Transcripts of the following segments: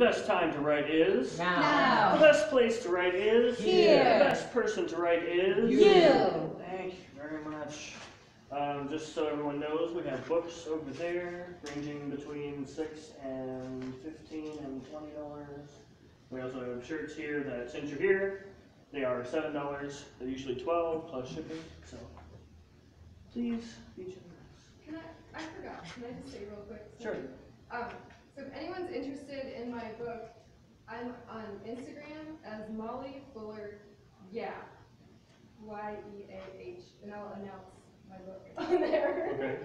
best time to write is. Now. The best place to write is. Here. The best person to write is. You. Thank you very much. Um, just so everyone knows, we have books over there ranging between six and fifteen and twenty dollars. We also have shirts here that since you're here, they are seven dollars. They're usually twelve plus shipping. So please be generous. Can I, I forgot, can I just say real quick? Sure. Um, so if anyone's interested in my book, I'm on Instagram as Molly Fuller Yeah. Y E A H, and I'll announce my book on there. Okay.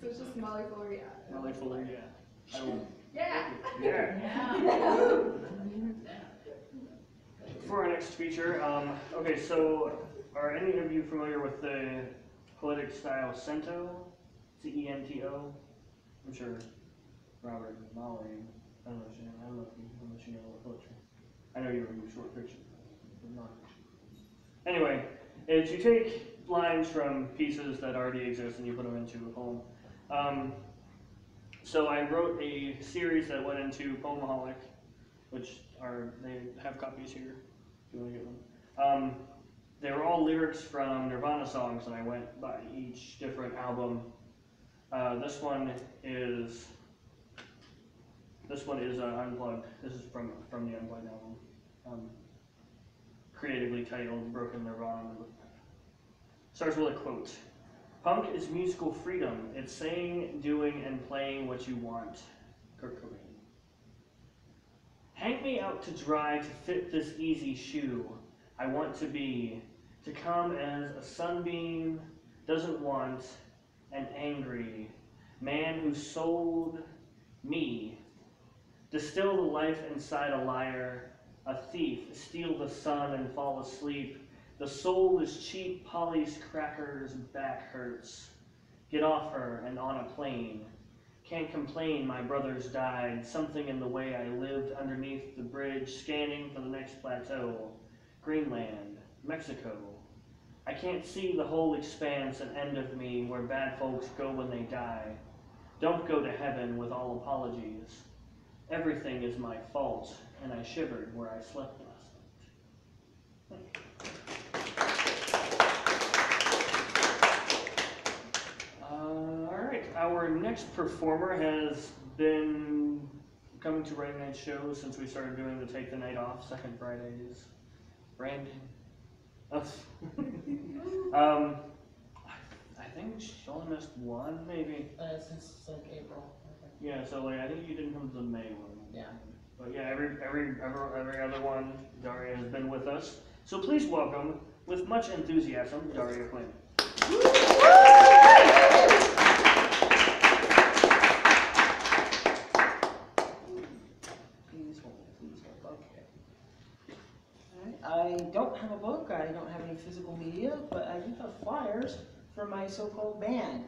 So it's just Molly Fuller Yeah. Molly Fuller, yeah. I will. Yeah. Yeah. For our next feature, um, okay, so are any of you familiar with the poetic style cento? C E N T O? I'm sure Robert and Molly, I don't know you, I don't know if you, know if you know what poetry. I know you read short fiction, but nonfiction. Anyway, it's you take lines from pieces that already exist and you put them into a poem. Um, so I wrote a series that went into Poemaholic, which are they have copies here if you want to get one. Um, they were all lyrics from Nirvana songs, and I went by each different album. Uh, this one is this one is uh, unplugged. This is from from the unplugged album, um, creatively titled "Broken Nirvana." Starts with a quote. Punk is musical freedom. It's saying, doing, and playing what you want. Kurt Cobain. Hang me out to dry to fit this easy shoe. I want to be, to come as a sunbeam, doesn't want, an angry man who sold me. Distill the life inside a liar, a thief, steal the sun and fall asleep. The soul is cheap, Polly's crackers, back hurts. Get off her and on a plane. Can't complain, my brothers died. Something in the way I lived underneath the bridge, scanning for the next plateau. Greenland, Mexico. I can't see the whole expanse and end of me where bad folks go when they die. Don't go to heaven with all apologies. Everything is my fault, and I shivered where I slept last night. Uh, all right, our next performer has been coming to Writing Knights shows since we started doing the Take the Knight Off second Fridays. Brandon. Us. um, I- I think she only missed one, maybe. Uh, since like April. Yeah, so like I think you didn't come to the May one. Yeah. But yeah, every every every, every other one, Daria has been with us. So please welcome, with much enthusiasm, Daria Quinn. Please hold, please hold, okay. I don't have a book, I don't have any physical media, but I do have flyers for my so-called band.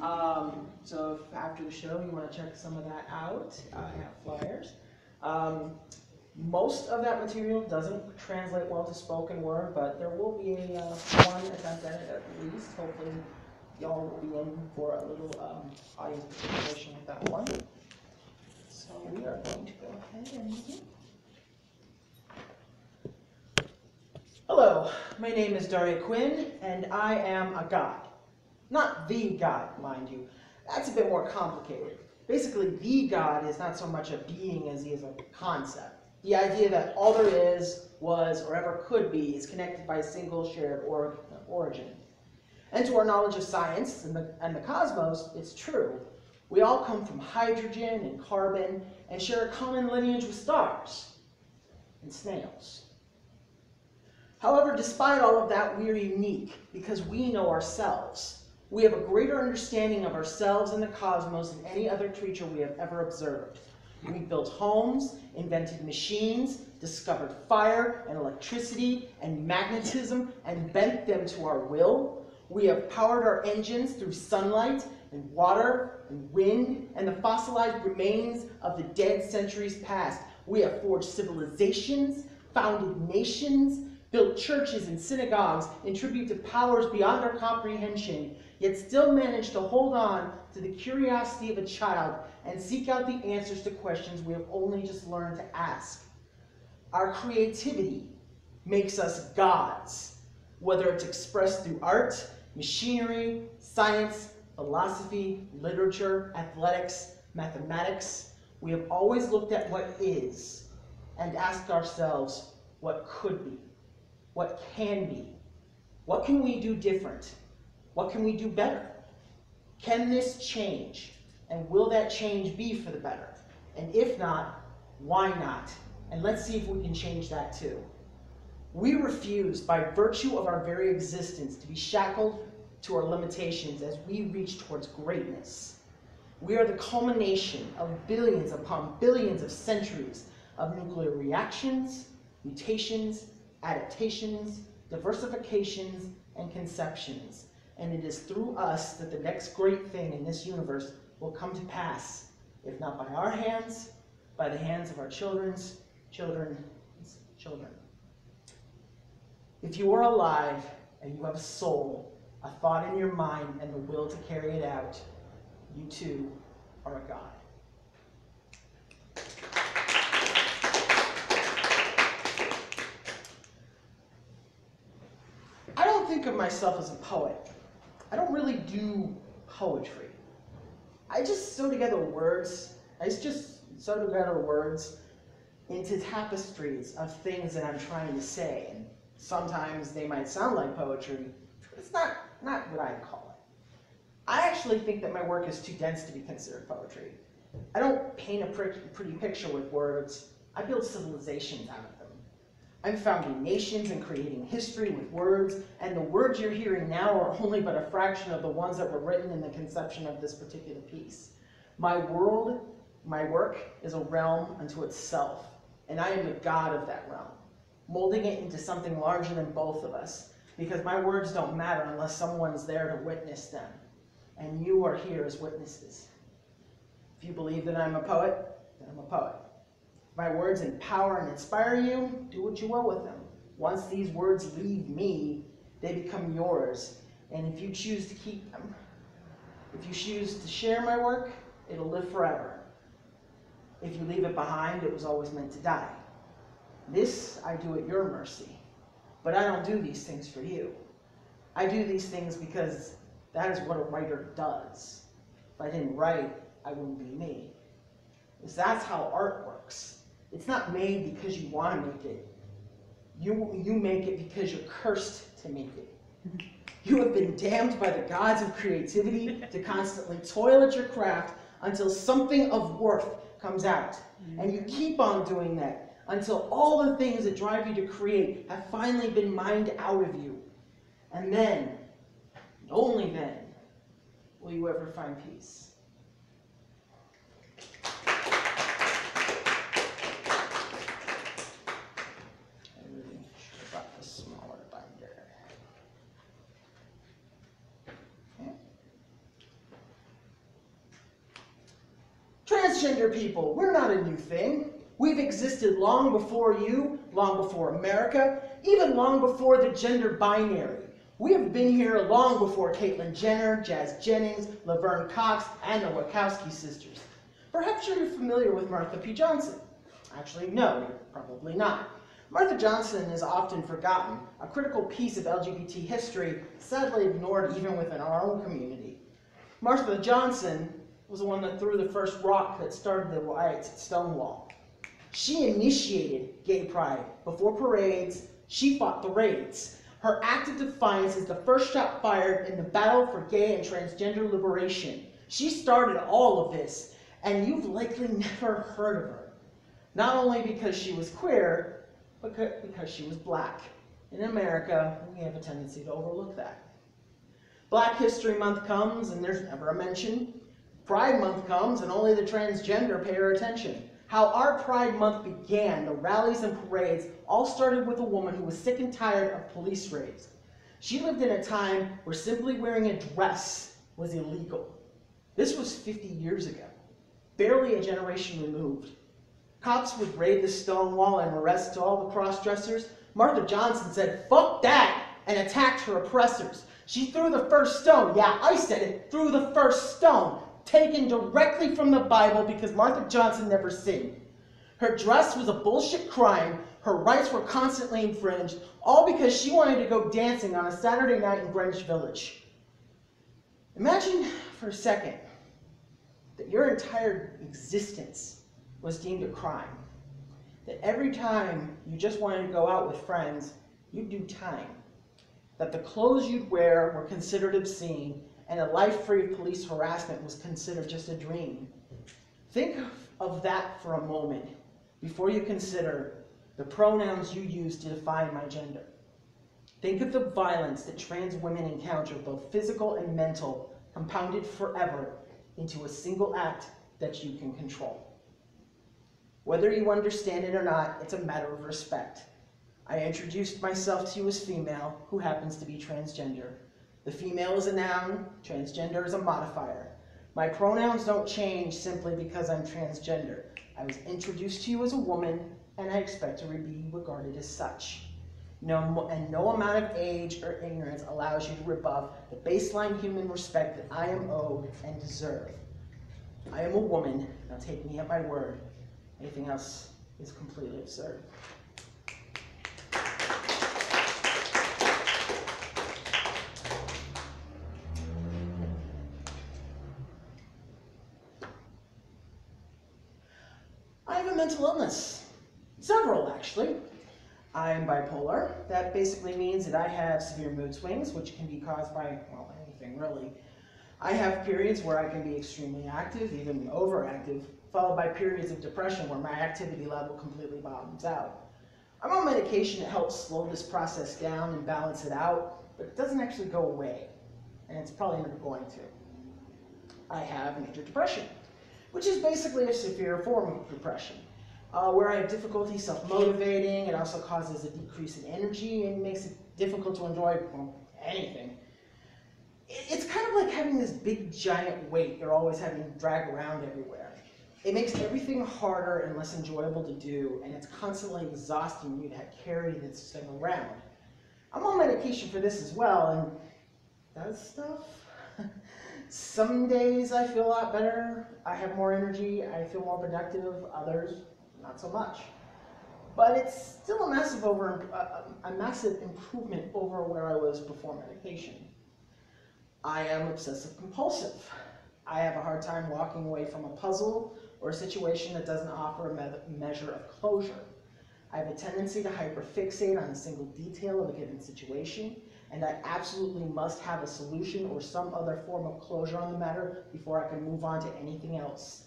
Um, so if after the show you wanna check some of that out, I have flyers. Um, most of that material doesn't translate well to spoken word, but there will be a, uh, one attempt at it at least, hopefully y'all will be in for a little, um, audience participation with that one. So we are going to go ahead and. Hello, my name is Daria Quinn, and I am a god. Not the god, mind you. That's a bit more complicated. Basically, the god is not so much a being as he is a concept. The idea that all there is, was, or ever could be is connected by a single shared or- origin. And to our knowledge of science and the, and the cosmos, it's true. We all come from hydrogen and carbon and share a common lineage with stars and snails. However, despite all of that, we are unique because we know ourselves. We have a greater understanding of ourselves and the cosmos than any other creature we have ever observed. We built homes, invented machines, discovered fire and electricity and magnetism and bent them to our will. We have powered our engines through sunlight and water and wind and the fossilized remains of the dead centuries past. We have forged civilizations, founded nations, built churches and synagogues in tribute to powers beyond our comprehension, yet still manage to hold on to the curiosity of a child and seek out the answers to questions we have only just learned to ask. Our creativity makes us gods, whether it's expressed through art, machinery, science, philosophy, literature, athletics, mathematics. We have always looked at what is and asked ourselves what could be, what can be, what can we do different, what can we do better? Can this change? And will that change be for the better? And if not, why not? And let's see if we can change that too. We refuse, by virtue of our very existence, to be shackled to our limitations as we reach towards greatness. We are the culmination of billions upon billions of centuries of nuclear reactions, mutations, adaptations, diversifications, and conceptions. And it is through us that the next great thing in this universe will come to pass, if not by our hands, by the hands of our children's children's children. If you are alive and you have a soul, a thought in your mind, and the will to carry it out, you too are a God. I don't of myself as a poet. I don't really do poetry. I just sew together words. I just sew together words into tapestries of things that I'm trying to say. And sometimes they might sound like poetry. But it's not, not what I'd call it. I actually think that my work is too dense to be considered poetry. I don't paint a pretty picture with words. I build civilizations out of. I'm founding nations and creating history with words, and the words you're hearing now are only but a fraction of the ones that were written in the conception of this particular piece. My world, my work, is a realm unto itself, and I am the God of that realm, molding it into something larger than both of us, because my words don't matter unless someone's there to witness them, and you are here as witnesses. If you believe that I'm a poet, then I'm a poet my words empower and inspire you, do what you will with them. Once these words leave me, they become yours. And if you choose to keep them, if you choose to share my work, it'll live forever. If you leave it behind, it was always meant to die. This I do at your mercy. But I don't do these things for you. I do these things because that is what a writer does. If I didn't write, I wouldn't be me. Because that's how art works. It's not made because you want to make it. You, you make it because you're cursed to make it. You have been damned by the gods of creativity to constantly toil at your craft until something of worth comes out. And you keep on doing that until all the things that drive you to create have finally been mined out of you. And then, only then, will you ever find peace. Transgender people, we're not a new thing. We've existed long before you, long before America, even long before the gender binary. We have been here long before Caitlyn Jenner, Jazz Jennings, Laverne Cox, and the Wachowski sisters. Perhaps you're familiar with Marsha P. Johnson. Actually, no, probably not. Marsha Johnson is often forgotten, a critical piece of LGBT history, sadly ignored even within our own community. Marsha Johnson was the one that threw the first rock that started the riots at Stonewall. She initiated gay pride. Before parades, she fought the raids. Her act of defiance is the first shot fired in the battle for gay and transgender liberation. She started all of this, and you've likely never heard of her. Not only because she was queer, but because she was black. In America, we have a tendency to overlook that. Black History Month comes, and there's never a mention Pride Month comes and only the transgender pay her attention. How our Pride Month began, the rallies and parades, all started with a woman who was sick and tired of police raids. She lived in a time where simply wearing a dress was illegal. This was 50 years ago, barely a generation removed. Cops would raid the Stonewall and arrest all the cross-dressers. Marsha Johnson said, fuck that, and attacked her oppressors. She threw the first stone. Yeah, I said it. Threw the first stone. Taken directly from the Bible because Marsha Johnson never sinned. Her dress was a bullshit crime. Her rights were constantly infringed, all because she wanted to go dancing on a Saturday night in Greenwich Village. Imagine for a second that your entire existence was deemed a crime. That every time you just wanted to go out with friends, you'd do time. That the clothes you'd wear were considered obscene, and a life free of police harassment was considered just a dream. Think of that for a moment before you consider the pronouns you use to define my gender. Think of the violence that trans women encounter, both physical and mental, compounded forever into a single act that you can control. Whether you understand it or not, it's a matter of respect. I introduced myself to you as female, who happens to be transgender. The female is a noun, transgender is a modifier. My pronouns don't change simply because I'm transgender. I was introduced to you as a woman, and I expect to be regarded as such. No, and no amount of age or ignorance allows you to rebuff the baseline human respect that I am owed and deserve. I am a woman, now take me at my word. Anything else is completely absurd. Mental illness. Several, actually. I am bipolar. That basically means that I have severe mood swings, which can be caused by, well, anything really. I have periods where I can be extremely active, even overactive, followed by periods of depression where my activity level completely bottoms out. I'm on medication that helps slow this process down and balance it out, but it doesn't actually go away, and it's probably never going to. I have major depression, which is basically a severe form of depression uh, where I have difficulty self-motivating. It also causes a decrease in energy and makes it difficult to enjoy well, anything. It's kind of like having this big giant weight you're always having to drag around everywhere. It makes everything harder and less enjoyable to do, and it's constantly exhausting you to carry this thing around. I'm on medication for this as well, and that stuff. Some days I feel a lot better. I have more energy. I feel more productive. Others, not so much. But it's still a massive over a, a massive improvement over where I was before medication. I am obsessive compulsive. I have a hard time walking away from a puzzle or a situation that doesn't offer a me measure of closure. I have a tendency to hyperfixate on a single detail of a given situation, and I absolutely must have a solution or some other form of closure on the matter before I can move on to anything else.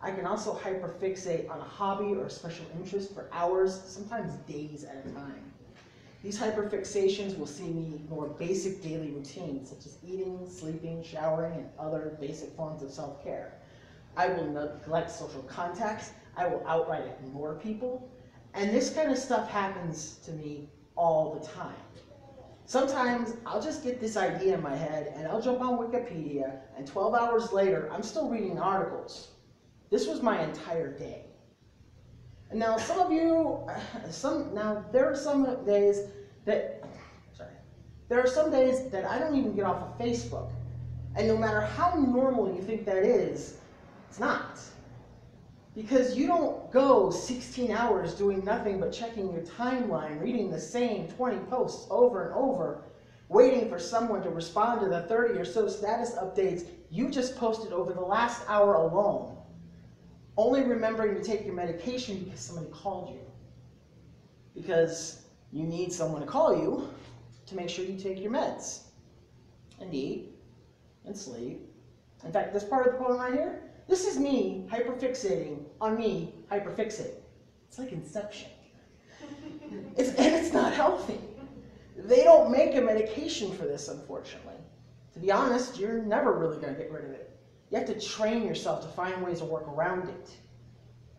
I can also hyperfixate on a hobby or a special interest for hours, sometimes days at a time. These hyperfixations will see me ignore basic daily routines such as eating, sleeping, showering, and other basic forms of self-care. I will neglect social contacts. I will outright ignore people. And this kind of stuff happens to me all the time. Sometimes I'll just get this idea in my head and I'll jump on Wikipedia and 12 hours later I'm still reading articles. This was my entire day. And now some of you, some now there are some days that, sorry, there are some days that I don't even get off of Facebook. And no matter how normal you think that is, it's not. Because you don't go 16 hours doing nothing but checking your timeline, reading the same 20 posts over and over, waiting for someone to respond to the 30 or so status updates you just posted over the last hour alone only remembering to take your medication because somebody called you. Because you need someone to call you to make sure you take your meds and eat and sleep. In fact, this part of the poem right here, this is me hyperfixating on me hyperfixating. It's like Inception. It's, and it's not healthy. They don't make a medication for this, unfortunately. To be honest, you're never really going to get rid of it. You have to train yourself to find ways to work around it.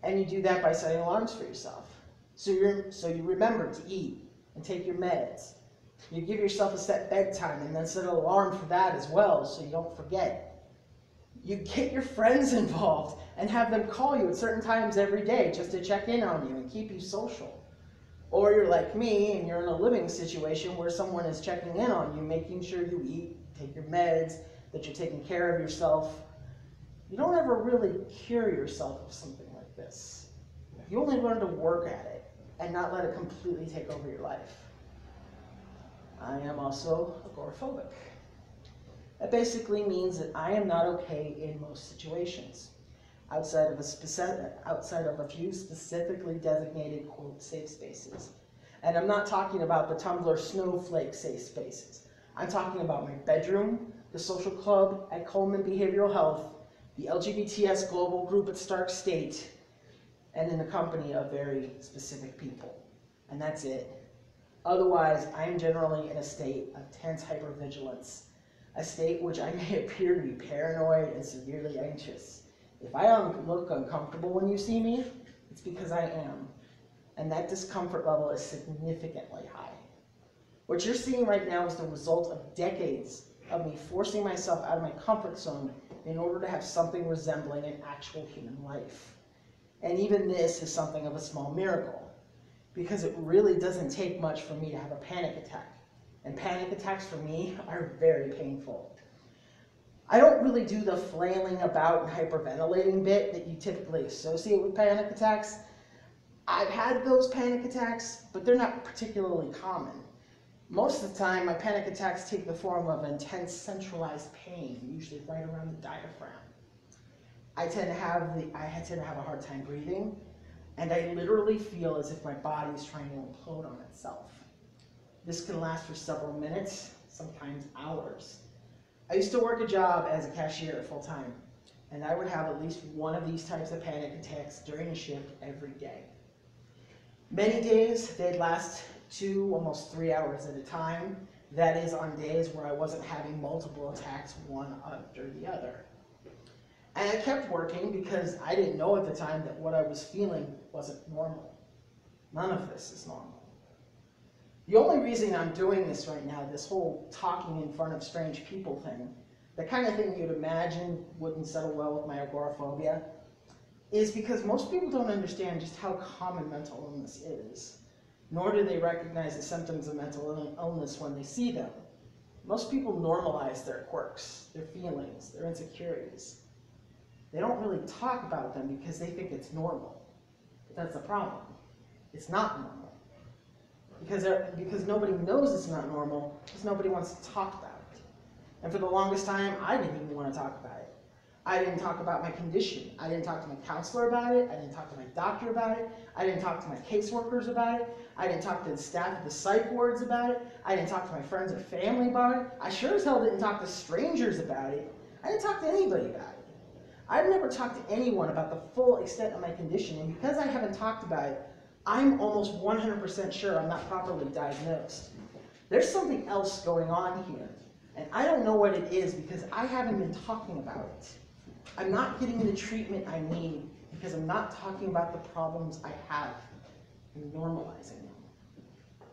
And you do that by setting alarms for yourself. So, you so you remember to eat and take your meds. You give yourself a set bedtime and then set an alarm for that as well so you don't forget. You get your friends involved and have them call you at certain times every day just to check in on you and keep you social. Or you're like me and you're in a living situation where someone is checking in on you, making sure you eat, take your meds, that you're taking care of yourself. You don't ever really cure yourself of something like this. You only learn to work at it and not let it completely take over your life. I am also agoraphobic. That basically means that I am not okay in most situations, outside of a specific, outside of a few specifically designated quote safe spaces. And I'm not talking about the Tumblr snowflake safe spaces. I'm talking about my bedroom, the social club at Coleman Behavioral Health, the LGBTS global group at Stark State, and in the company of very specific people. And that's it. Otherwise, I am generally in a state of tense hypervigilance, a state which I may appear to be paranoid and severely anxious. If I look uncomfortable when you see me, it's because I am. And that discomfort level is significantly high. What you're seeing right now is the result of decades of me forcing myself out of my comfort zone in order to have something resembling an actual human life. And even this is something of a small miracle because it really doesn't take much for me to have a panic attack. And panic attacks for me are very painful. I don't really do the flailing about and hyperventilating bit that you typically associate with panic attacks. I've had those panic attacks, but they're not particularly common. Most of the time, my panic attacks take the form of intense centralized pain, usually right around the diaphragm. I tend to have the I tend to have a hard time breathing, and I literally feel as if my body is trying to implode on itself. This can last for several minutes, sometimes hours. I used to work a job as a cashier full time, and I would have at least one of these types of panic attacks during a shift every day. Many days they'd last two, almost three hours at a time. That is on days where I wasn't having multiple attacks one after the other. And I kept working because I didn't know at the time that what I was feeling wasn't normal. None of this is normal. The only reason I'm doing this right now, this whole talking in front of strange people thing, the kind of thing you'd imagine wouldn't settle well with my agoraphobia, is because most people don't understand just how common mental illness is, nor do they recognize the symptoms of mental illness when they see them. Most people normalize their quirks, their feelings, their insecurities. They don't really talk about them because they think it's normal. But that's the problem. It's not normal. Because, because nobody knows it's not normal, because nobody wants to talk about it. And for the longest time, I didn't even want to talk about it. I didn't talk about my condition. I didn't talk to my counselor about it. I didn't talk to my doctor about it. I didn't talk to my caseworkers about it. I didn't talk to the staff at the psych wards about it. I didn't talk to my friends or family about it. I sure as hell didn't talk to strangers about it. I didn't talk to anybody about it. I've never talked to anyone about the full extent of my condition, and because I haven't talked about it, I'm almost 100% sure I'm not properly diagnosed. There's something else going on here, and I don't know what it is because I haven't been talking about it. I'm not getting the treatment I need because I'm not talking about the problems I have and normalizing them.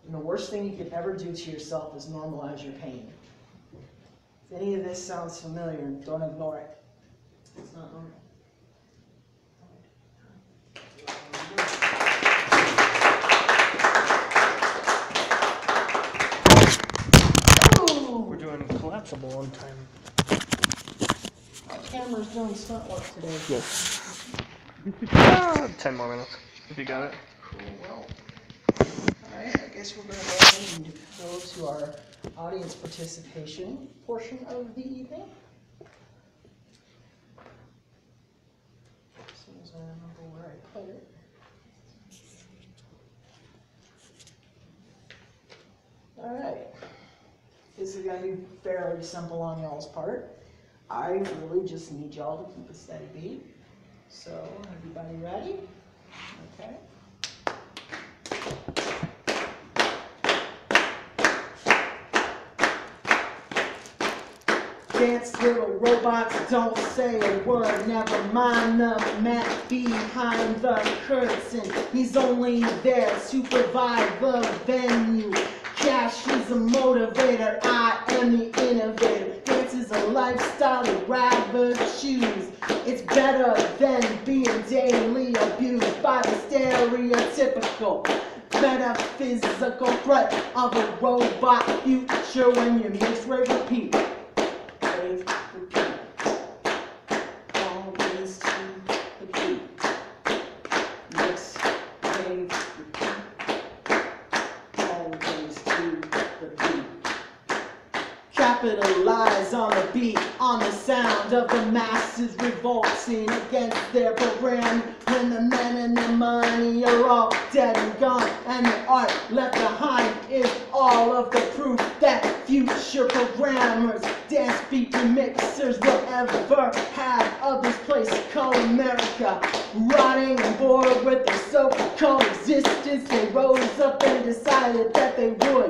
And the worst thing you could ever do to yourself is normalize your pain. If any of this sounds familiar, don't ignore it. It's not normal. We're doing collapsible on time. Our camera's doing stunt work today. Yes. Ah, Ten more minutes, if you got it. Cool, well. Alright, I guess we're gonna go ahead and go to our audience participation portion of the evening. As soon as I remember where I put it. Alright. This is gonna be fairly simple on y'all's part. I really just need y'all to keep a steady beat. So, everybody ready? Okay. Dance little robots, don't say a word, never mind the man behind the curtain. He's only there to provide the venue. Cash is a motivator, I am the innovator. A lifestyle I'd shoes. It's better than being daily abused by the stereotypical metaphysical threat of a robot future when you mix, rave, repeat. Rave, repeat. Revolting against their program. When the men and the money are all dead and gone, and the art left behind is all of the proof that future programmers, dance beat remixers will ever have of this place called America. Rotting and bored with their so-called existence, they rose up and decided that they would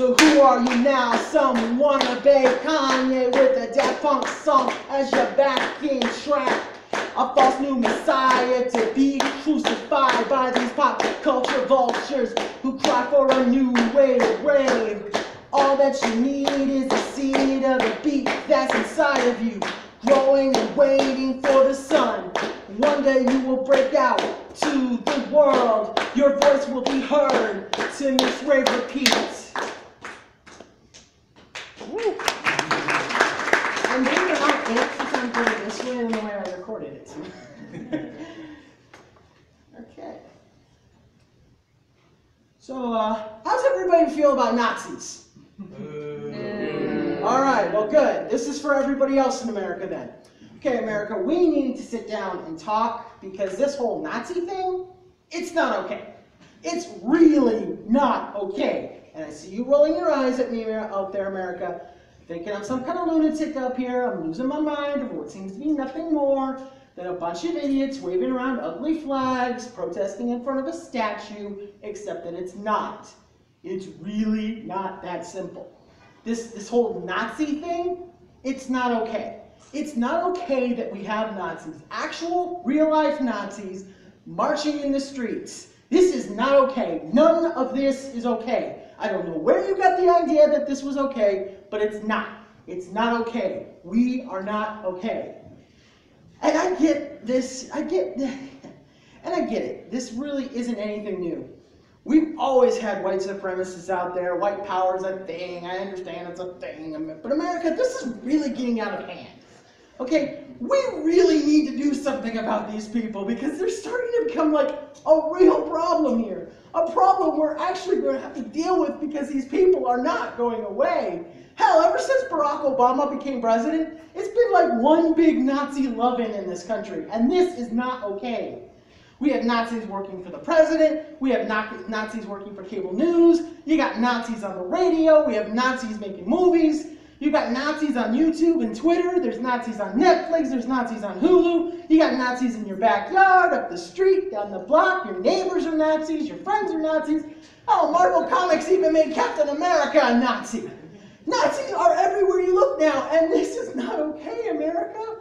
So who are you now? Some wannabe Kanye with a Daft Punk song as your backing track. A false new messiah to be crucified by these pop culture vultures who cry for a new way to rave. All that you need is the seed of the beat that's inside of you, growing and waiting for the sun. One day you will break out to the world. Your voice will be heard to mix, rave, repeat. Woo. And or not, it actually sounds better this way the way I recorded it. okay. So, uh, how's everybody feel about Nazis? All right, well, good. This is for everybody else in America then. Okay, America, we need to sit down and talk because this whole Nazi thing, it's not okay. It's really not okay. And I see you rolling your eyes at me out there, America, thinking I'm some kind of lunatic up here. I'm losing my mind over what seems to be nothing more than a bunch of idiots waving around ugly flags, protesting in front of a statue, except that it's not. It's really not that simple. This, this whole Nazi thing, it's not okay. It's not okay that we have Nazis, actual real life Nazis, marching in the streets. This is not okay. None of this is okay. I don't know where you got the idea that this was okay, but it's not. It's not okay. We are not okay. And I get this, I get, and I get it. This really isn't anything new. We've always had white supremacists out there. White power is a thing. I understand it's a thing. But America, this is really getting out of hand. Okay, we really need to do something about these people because they're starting to become like a real problem here. A problem we're actually going to have to deal with because these people are not going away. Hell, ever since Barack Obama became president, it's been like one big Nazi loving in this country, and this is not okay. We have Nazis working for the president. We have Nazis working for cable news. You got Nazis on the radio. We have Nazis making movies. You got Nazis on YouTube and Twitter. There's Nazis on Netflix. There's Nazis on Hulu. You got Nazis in your backyard, up the street, down the block. Your neighbors are Nazis. Your friends are Nazis. Oh, Marvel Comics even made Captain America a Nazi. Nazis are everywhere you look now, and this is not okay, America.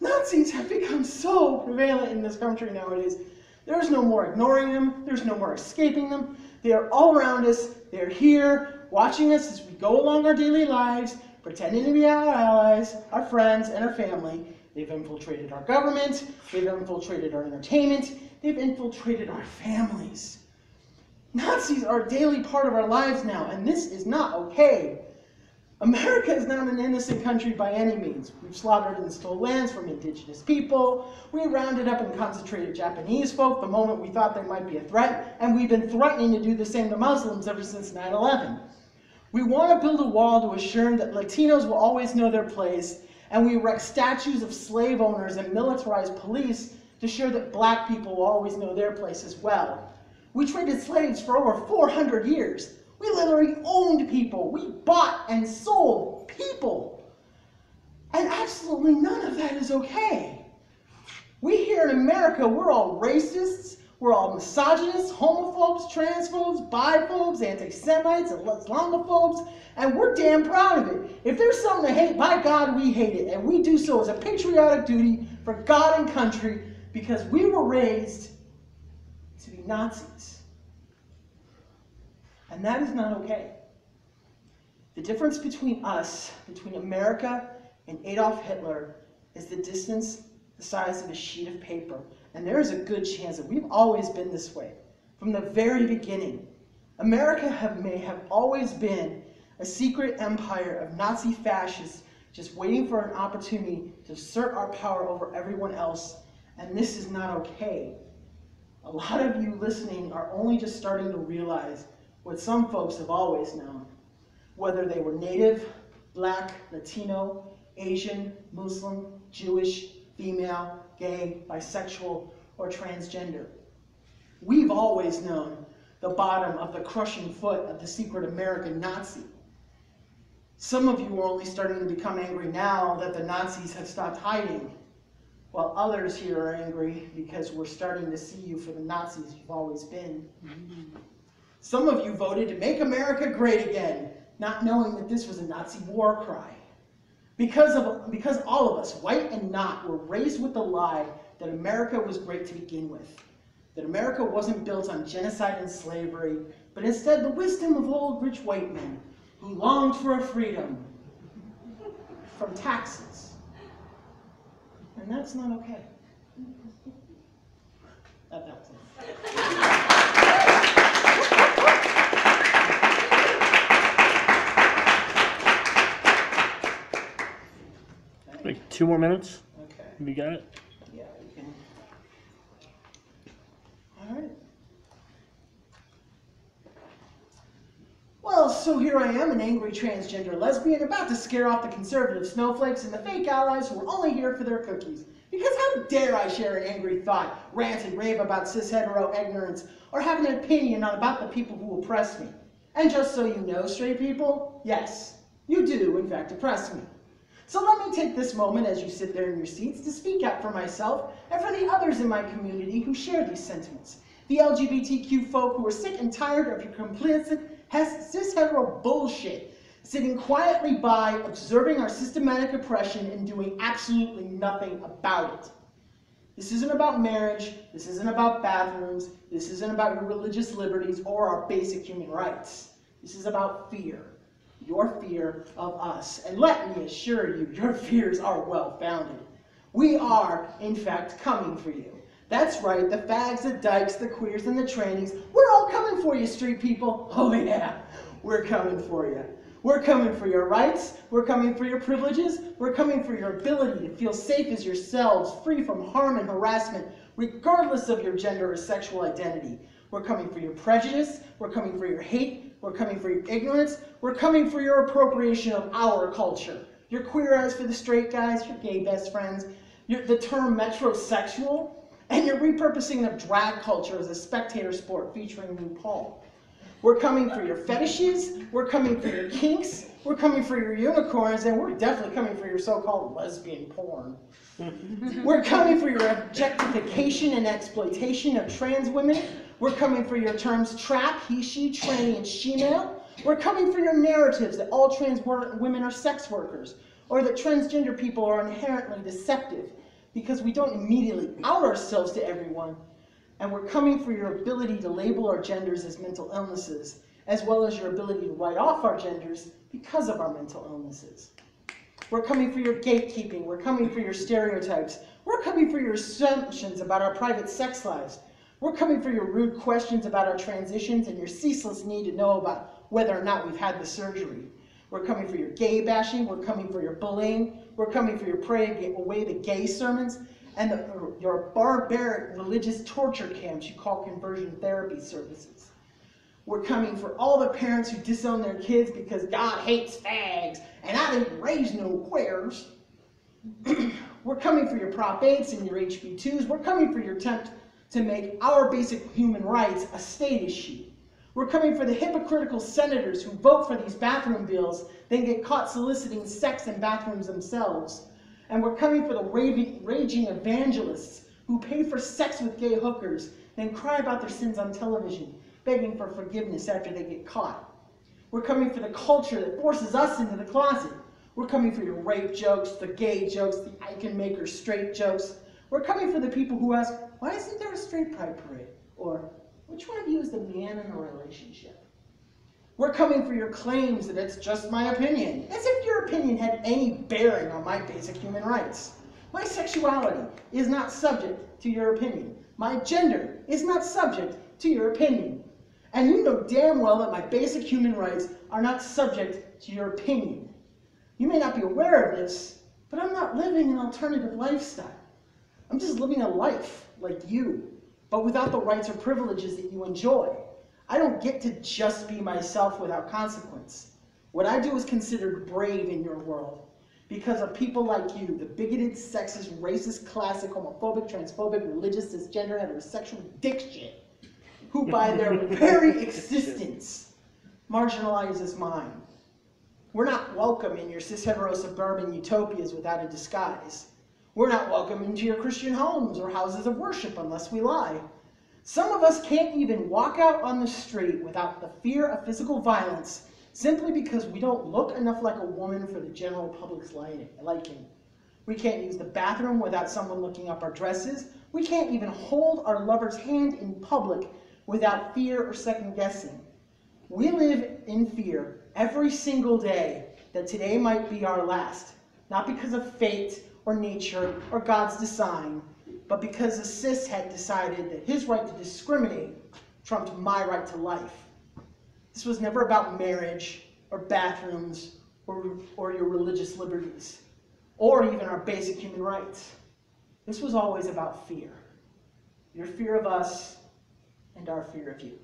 Nazis have become so prevalent in this country nowadays. There's no more ignoring them. There's no more escaping them. They are all around us. They're here, watching us as we go along our daily lives, pretending to be our allies, our friends, and our family. They've infiltrated our government. They've infiltrated our entertainment. They've infiltrated our families. Nazis are a daily part of our lives now, and this is not okay. America is not an innocent country by any means. We've slaughtered and stole lands from indigenous people. We rounded up and concentrated Japanese folk the moment we thought they might be a threat, and we've been threatening to do the same to Muslims ever since 9-11. We want to build a wall to assure that Latinos will always know their place, and we erect statues of slave owners and militarized police to assure that black people will always know their place as well. We traded slaves for over 400 years. We literally owned people. We bought and sold people. And absolutely none of that is okay. We here in America, we're all racists, we're all misogynists, homophobes, transphobes, biphobes, anti-Semites, Islamophobes, and we're damn proud of it. If there's something to hate, by God, we hate it. And we do so as a patriotic duty for God and country because we were raised to be Nazis. And that is not okay. The difference between us, between America and Adolf Hitler, is the distance the size of a sheet of paper. And there is a good chance that we've always been this way. From the very beginning, America have, may have always been a secret empire of Nazi fascists just waiting for an opportunity to assert our power over everyone else. And this is not okay. A lot of you listening are only just starting to realize what some folks have always known, whether they were Native, Black, Latino, Asian, Muslim, Jewish, female, gay, bisexual, or transgender. We've always known the bottom of the crushing foot of the secret American Nazi. Some of you are only starting to become angry now that the Nazis have stopped hiding, while others here are angry because we're starting to see you for the Nazis you've always been. Some of you voted to make America great again, not knowing that this was a Nazi war cry. Because, of, because all of us, white and not, were raised with the lie that America was great to begin with. That America wasn't built on genocide and slavery, but instead the wisdom of old rich white men who longed for a freedom from taxes. And that's not okay. That, that Like two more minutes? Okay. You got it? Yeah, we can. All right. Well, so here I am, an angry transgender lesbian, about to scare off the conservative snowflakes and the fake allies who are only here for their cookies. Because how dare I share an angry thought, rant and rave about cis hetero ignorance, or have an opinion on about the people who oppress me? And just so you know, straight people, yes, you do, in fact, oppress me. So let me take this moment as you sit there in your seats to speak out for myself and for the others in my community who share these sentiments. The LGBTQ folk who are sick and tired of your complicit cis hetero bullshit, sitting quietly by, observing our systematic oppression and doing absolutely nothing about it. This isn't about marriage, this isn't about bathrooms, this isn't about your religious liberties or our basic human rights. This is about fear your fear of us. And let me assure you, your fears are well founded. We are, in fact, coming for you. That's right, the fags, the dykes, the queers, and the trannies, we're all coming for you, street people. Oh, yeah, we're coming for you. We're coming for your rights, we're coming for your privileges, we're coming for your ability to feel safe as yourselves, free from harm and harassment, regardless of your gender or sexual identity. We're coming for your prejudice, we're coming for your hate, we're coming for your ignorance. We're coming for your appropriation of our culture. Your queer eyes for the straight guys, your gay best friends, your, the term metrosexual, and your repurposing of drag culture as a spectator sport featuring RuPaul. We're coming for your fetishes, we're coming for your kinks, we're coming for your unicorns, and we're definitely coming for your so-called lesbian porn. we're coming for your objectification and exploitation of trans women. We're coming for your terms trap, he, she, tranny, and shemale. We're coming for your narratives that all trans women are sex workers, or that transgender people are inherently deceptive, because we don't immediately out ourselves to everyone. And we're coming for your ability to label our genders as mental illnesses, as well as your ability to write off our genders because of our mental illnesses. We're coming for your gatekeeping. We're coming for your stereotypes. We're coming for your assumptions about our private sex lives. We're coming for your rude questions about our transitions and your ceaseless need to know about whether or not we've had the surgery. We're coming for your gay bashing. We're coming for your bullying. We're coming for your pray away the gay sermons and the, your barbaric religious torture camps you call conversion therapy services. We're coming for all the parents who disown their kids because God hates fags and I didn't raise no queers. We're coming for your Prop 8s and your HB2s. We're coming for your attempt to make our basic human rights a state issue. We're coming for the hypocritical senators who vote for these bathroom bills, then get caught soliciting sex in bathrooms themselves. And we're coming for the raving, raging evangelists who pay for sex with gay hookers, then cry about their sins on television, begging for forgiveness after they get caught. We're coming for the culture that forces us into the closet. We're coming for your rape jokes, the gay jokes, the I can make her straight jokes. We're coming for the people who ask, why isn't there a straight pride parade? Or, which one of you is the man in a relationship? We're coming for your claims that it's just my opinion, as if your opinion had any bearing on my basic human rights. My sexuality is not subject to your opinion. My gender is not subject to your opinion. And you know damn well that my basic human rights are not subject to your opinion. You may not be aware of this, but I'm not living an alternative lifestyle. I'm just living a life like you, but without the rights or privileges that you enjoy. I don't get to just be myself without consequence. What I do is considered brave in your world because of people like you, the bigoted, sexist, racist, classic, homophobic, transphobic, religious, cisgender, heterosexual dick shit, who by their very existence marginalizes mine. We're not welcome in your cis hetero suburban utopias without a disguise. We're not welcome into your Christian homes or houses of worship unless we lie. Some of us can't even walk out on the street without the fear of physical violence simply because we don't look enough like a woman for the general public's liking. We can't use the bathroom without someone looking up our dresses. We can't even hold our lover's hand in public without fear or second guessing. We live in fear every single day that today might be our last, not because of fate or nature or God's design, but because the cis had decided that his right to discriminate trumped my right to life. This was never about marriage or bathrooms or, or your religious liberties or even our basic human rights. This was always about fear. Your fear of us and our fear of you.